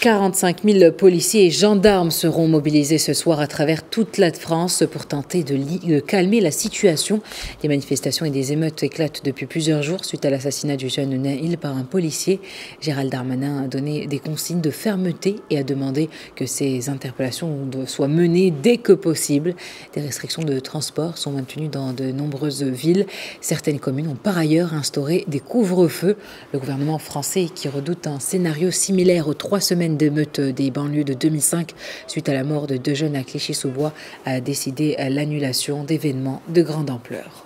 45 000 policiers et gendarmes seront mobilisés ce soir à travers toute la France pour tenter de, calmer la situation. Des manifestations et des émeutes éclatent depuis plusieurs jours suite à l'assassinat du jeune Naïl par un policier. Gérald Darmanin a donné des consignes de fermeté et a demandé que ces interpellations soient menées dès que possible. Des restrictions de transport sont maintenues dans de nombreuses villes. Certaines communes ont par ailleurs instauré des couvre-feux. Le gouvernement français, qui redoute un scénario similaire aux trois semaines d'émeutes des banlieues de 2005 suite à la mort de deux jeunes à Clichy-sous-Bois a décidé l'annulation d'événements de grande ampleur.